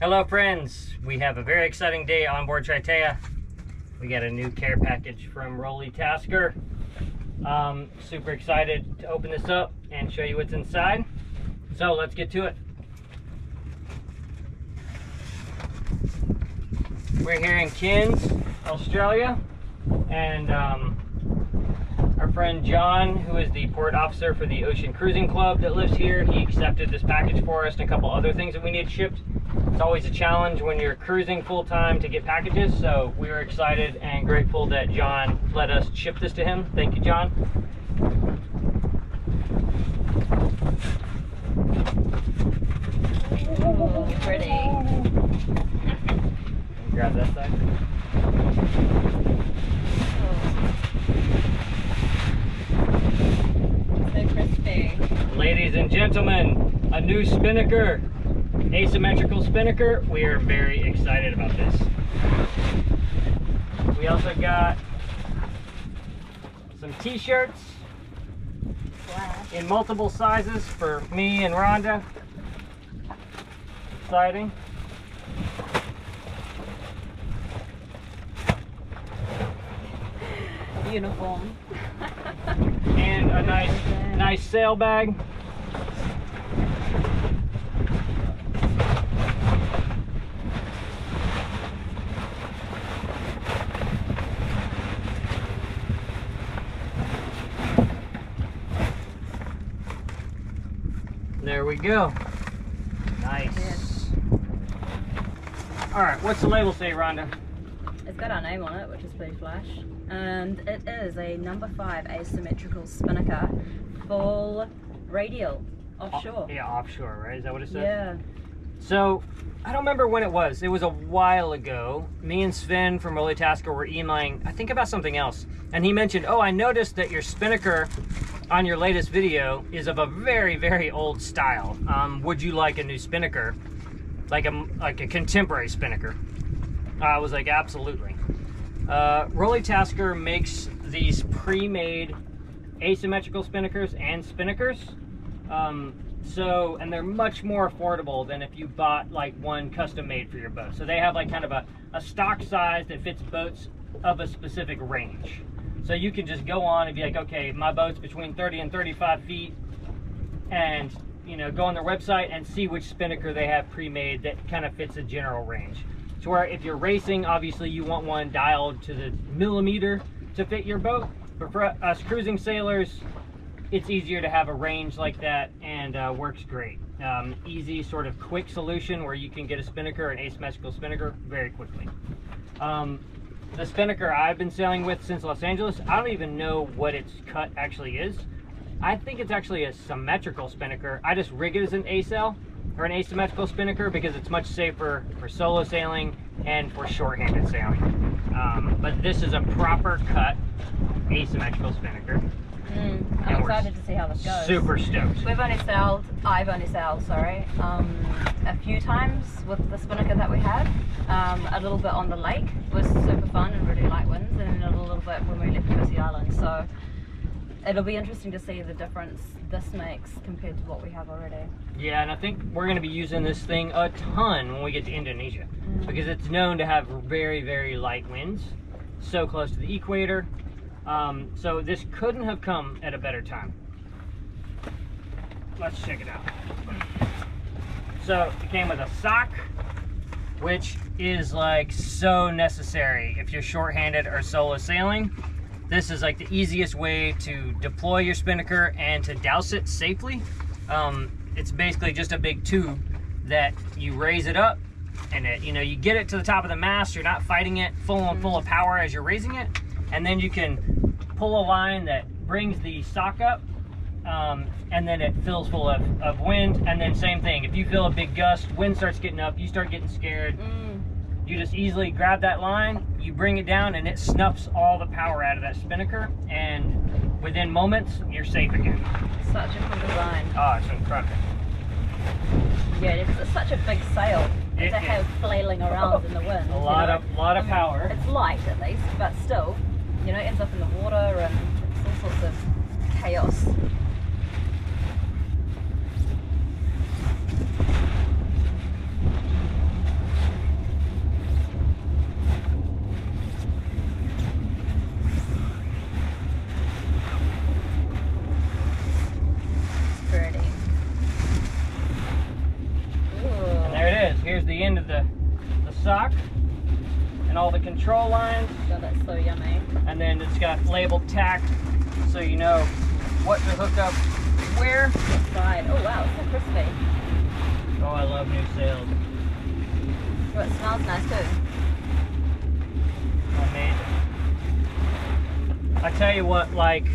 Hello friends, we have a very exciting day on board Triteia. We got a new care package from Rolly Tasker. Um, super excited to open this up and show you what's inside. So let's get to it. We're here in Cairns, Australia, and um, our friend John, who is the port officer for the Ocean Cruising Club that lives here, he accepted this package for us and a couple other things that we need shipped. It's always a challenge when you're cruising full time to get packages, so we were excited and grateful that John let us ship this to him. Thank you, John. Ooh, pretty. Grab that side. So crispy. Ladies and gentlemen, a new spinnaker, asymmetrical spinnaker. We are very excited about this. We also got some t-shirts in multiple sizes for me and Rhonda. Exciting. Uniform. And a nice, nice sail bag. We go. Nice. All right, what's the label say, Rhonda? It's got our name on it, which is pretty flash. And it is a number five asymmetrical spinnaker, full radial, offshore. Yeah, offshore, right? Is that what it says? Yeah. So, I don't remember when it was. It was a while ago. Me and Sven from Rolly Tasker were emailing, I think about something else. And he mentioned, oh, I noticed that your spinnaker on your latest video is of a very, very old style. Um, would you like a new spinnaker? Like a, like a contemporary spinnaker? I was like, absolutely. Uh, Rolly Tasker makes these pre-made asymmetrical spinnakers and spinnakers. Um, so, and they're much more affordable than if you bought like one custom made for your boat. So they have like kind of a, a stock size that fits boats of a specific range. So you can just go on and be like, okay, my boat's between 30 and 35 feet and you know, go on their website and see which spinnaker they have pre-made that kind of fits a general range. So where if you're racing, obviously you want one dialed to the millimeter to fit your boat. But for us cruising sailors, it's easier to have a range like that and uh, works great. Um, easy sort of quick solution where you can get a spinnaker, an asymmetrical spinnaker, very quickly. Um, the spinnaker I've been sailing with since Los Angeles, I don't even know what its cut actually is. I think it's actually a symmetrical spinnaker. I just rig it as an A-sail or an asymmetrical spinnaker because it's much safer for solo sailing and for short-handed sailing. Um, but this is a proper cut asymmetrical spinnaker. Mm, I'm excited to see how this goes. Super stoked. We've only sailed, I've only sailed, sorry, um, a few times with the spinnaker that we had. Um, a little bit on the lake was super fun and really light winds, and then a little bit when we left Percy Island. So it'll be interesting to see the difference this makes compared to what we have already. Yeah, and I think we're going to be using this thing a ton when we get to Indonesia because it's known to have very, very light winds, so close to the equator. Um, so this couldn't have come at a better time. Let's check it out. So it came with a sock, which is like so necessary if you're short-handed or solo sailing. This is like the easiest way to deploy your spinnaker and to douse it safely. Um, it's basically just a big tube that you raise it up and it, you know, you get it to the top of the mast. You're not fighting it full and full of power as you're raising it. And then you can pull a line that brings the sock up um, and then it fills full of, of wind. And then same thing, if you feel a big gust, wind starts getting up, you start getting scared. Mm, You just easily grab that line, you bring it down, and it snuffs all the power out of that spinnaker. And within moments, you're safe again. such a cool design. Oh, it's incredible. Yeah, it's, it's such a big sail It to is. have flailing around in the wind. A you lot know? of lot of power. It's light at least, but still, you know, it ends up in the water and it's all sorts of chaos. end of the, the sock and all the control lines. God, that's so yummy. And then it's got labeled tack so you know what to hook up where. Side. Oh wow, it's so crispy. Oh, I love new sails. Oh, it smells nice too. Amazing. I tell you what, like,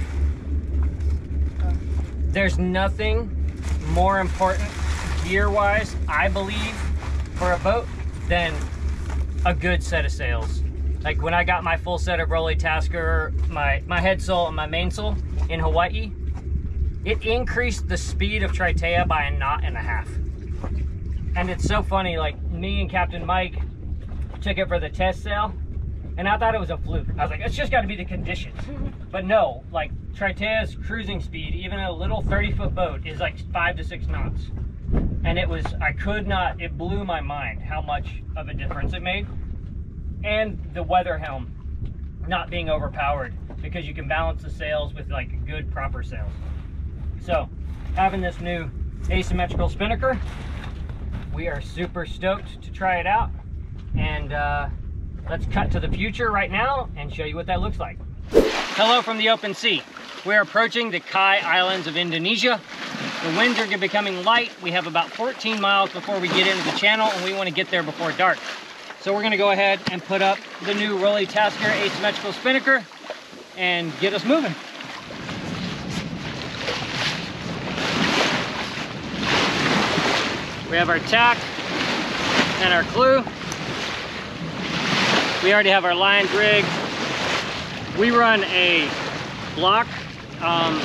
there's nothing more important gear-wise, I believe, for a boat than a good set of sails. Like when I got my full set of Rolly Tasker, my, my head sail and my mainsail in Hawaii, it increased the speed of Triteia by a knot and a half. And it's so funny, like me and Captain Mike took it for the test sail, and I thought it was a fluke. I was like, it's just got to be the conditions. but no, like Triteia's cruising speed, even a little 30 foot boat, is like five to six knots. And it was, I could not, it blew my mind how much of a difference it made. And the weather helm not being overpowered because you can balance the sails with like good proper sails. So having this new asymmetrical spinnaker, we are super stoked to try it out. And uh, let's cut to the future right now and show you what that looks like. Hello from the open sea. We're approaching the Kai Islands of Indonesia. The winds are becoming light. We have about 14 miles before we get into the channel and we want to get there before dark. So we're gonna go ahead and put up the new Rolly Tasker asymmetrical spinnaker and get us moving. We have our tack and our clew. We already have our lines rigged. We run a block um,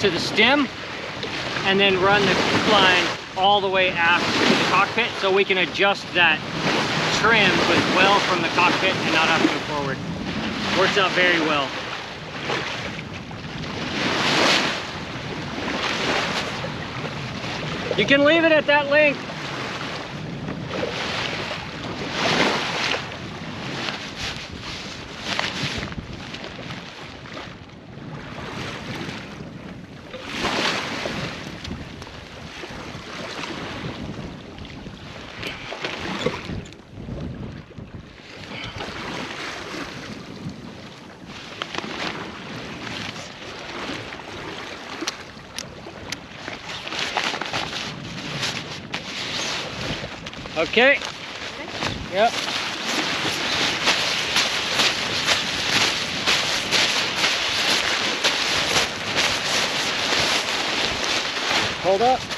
to the stem and then run the line all the way aft to the cockpit so we can adjust that trim as well from the cockpit and not have to move forward. Works out very well. You can leave it at that length. Okay. Yep. Hold up.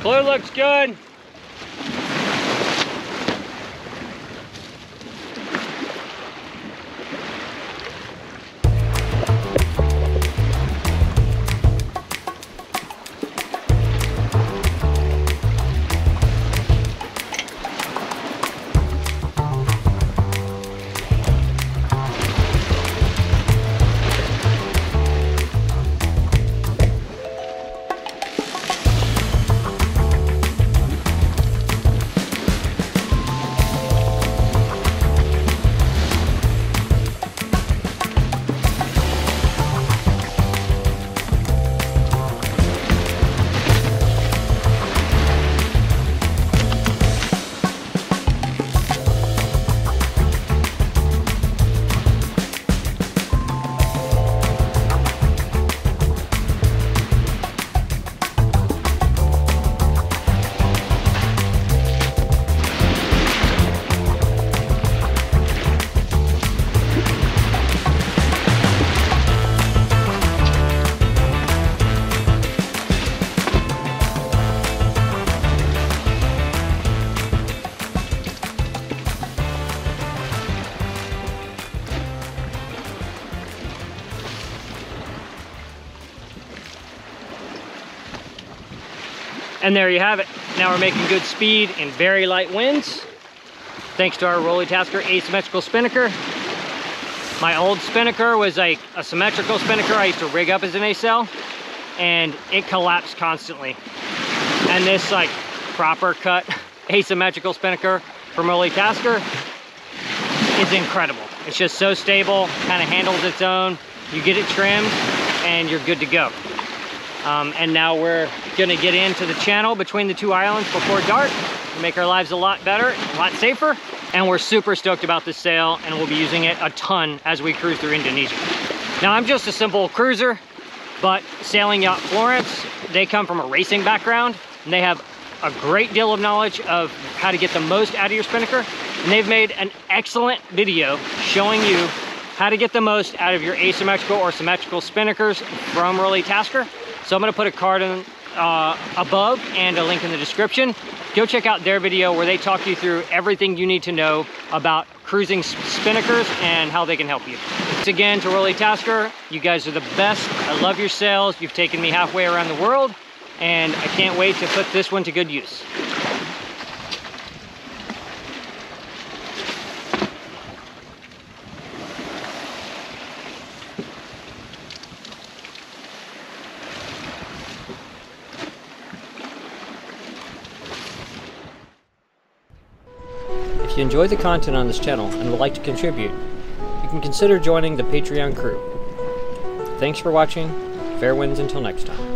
Clew looks good. And there you have it. Now we're making good speed in very light winds. Thanks to our Rolly Tasker asymmetrical spinnaker. My old spinnaker was like a symmetrical spinnaker I used to rig up as an A-sail. and it collapsed constantly. And this like proper cut asymmetrical spinnaker from Rolly Tasker is incredible. It's just so stable, kind of handles its own. You get it trimmed and you're good to go. Um, and now we're gonna get into the channel between the two islands before dark, make our lives a lot better, a lot safer. And we're super stoked about this sail and we'll be using it a ton as we cruise through Indonesia. Now I'm just a simple cruiser, but Sailing Yacht Florence, they come from a racing background and they have a great deal of knowledge of how to get the most out of your spinnaker. And they've made an excellent video showing you how to get the most out of your asymmetrical or symmetrical spinnakers from Rolly Tasker. So I'm gonna put a card in uh, above and a link in the description. Go check out their video where they talk you through everything you need to know about cruising spinnakers and how they can help you. Thanks again to Rolly Tasker. You guys are the best. I love your sails. You've taken me halfway around the world and I can't wait to put this one to good use. If you enjoy the content on this channel and would like to contribute, you can consider joining the Patreon crew. Thanks for watching. Fair winds until next time.